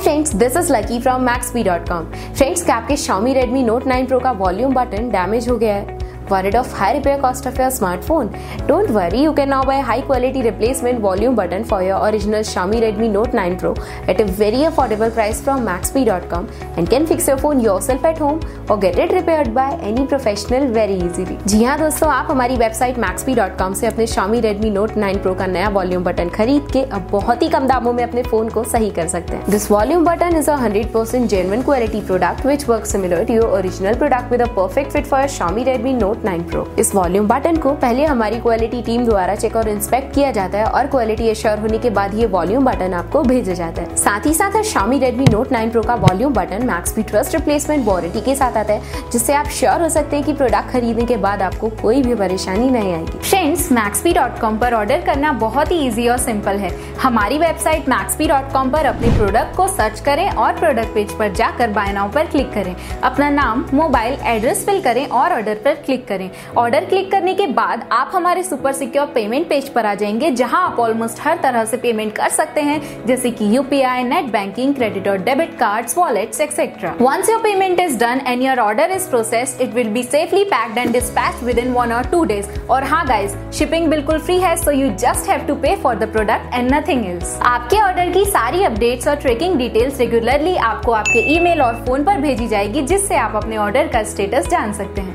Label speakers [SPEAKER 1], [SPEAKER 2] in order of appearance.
[SPEAKER 1] Friends this is Lucky from Maxpe dot com friends क्या आपके Xiaomi Redmi Note 9 pro का volume button damage हो गया है? Worried of high repair cost of your smartphone? Don't worry, you can now buy high quality replacement volume button for your original Xiaomi Redmi Note 9 Pro at a very affordable price from maxp.com and can fix your phone yourself at home or get it repaired by any professional very easily. जी हाँ दोस्तों आप हमारी website maxp.com से अपने Xiaomi Redmi Note 9 Pro का नया volume button खरीद के अब बहुत ही कम दामों में अपने फ़ोन को सही कर सकते हैं this volume button is a 100% genuine quality product which works similar to your original product with a perfect fit for your Xiaomi Redmi Note 9 pro इस वॉल्यूम बटन को पहले हमारी क्वालिटी टीम द्वारा चेक और इंस्पेक्ट किया जाता है और क्वालिटी एश्योर होने के बाद ये वॉल्यूम बटन आपको भेजा जाता है। साथ ही साथ शामी रेडमी नोट 9 प्रो का volume button max B trust replacement warranty के साथ आता है, जिससे आप श्योर हो सकते हैं कि प्रोडक्ट खरीदने के बाद आपको कोई भी परेशानी नहीं आएगी।
[SPEAKER 2] फ्रेंड्स मैक्सपी डॉट कॉम पर ऑर्डर करना बहुत ही ईजी और सिंपल है। हमारी वेबसाइट मैक्सपी डॉट कॉम पर अपने प्रोडक्ट को सर्च करें और प्रोडक्ट पेज पर जाकर बाय नाउ पर क्लिक करें। अपना नाम मोबाइल एड्रेस फिल करें और ऑर्डर पर क्लिक करें। ऑर्डर क्लिक करने के बाद आप हमारे सुपर सिक्योर पेमेंट पेज पर आ जाएँगे, जहाँ आप ऑलमोस्ट हर तरह से पेमेंट कर सकते हैं, जैसे कि यूपीआई नेट बैंकिंग क्रेडिट और debit card wallet etcetera once your payment is done and your order is process it will be safely packed and dispatch within one or two days और हाँ guys shipping बिल्कुल free है so you just have to pay for the product and nothing else आपके order की सारी updates और tracking details regularly आपको आपके ईमेल और फ़ोन पर भेजी जाएगी, जिससे आप अपने ऑर्डर का स्टेटस जान सकते हैं।